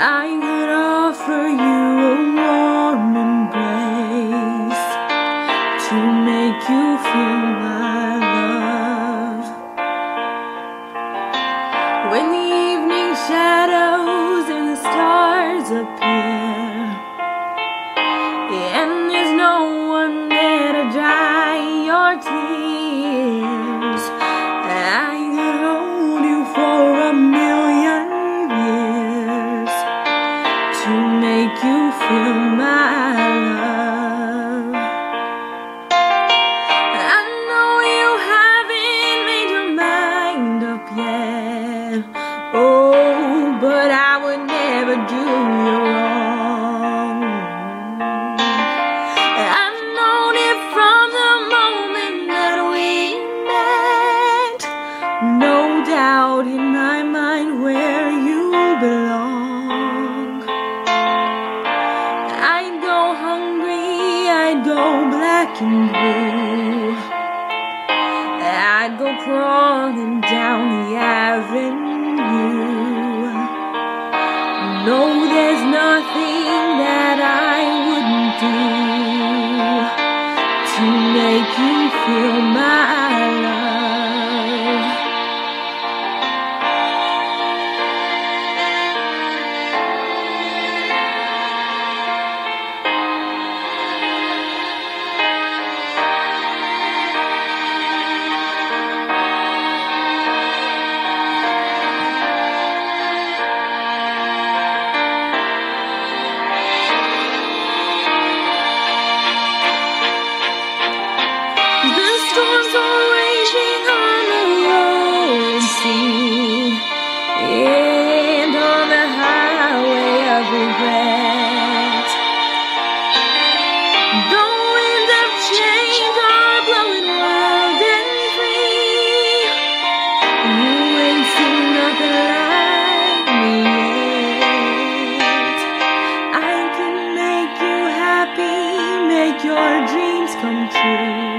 I could offer you a warm embrace to make you feel my love. When the evening shadows and the stars appear. Oh, but I would never do you wrong. I've it from the moment that we met. No doubt in my mind where you belong. I'd go hungry, I'd go black and blue. I'd go crawling down the avenue there's nothing that I wouldn't do To make you feel my love come true.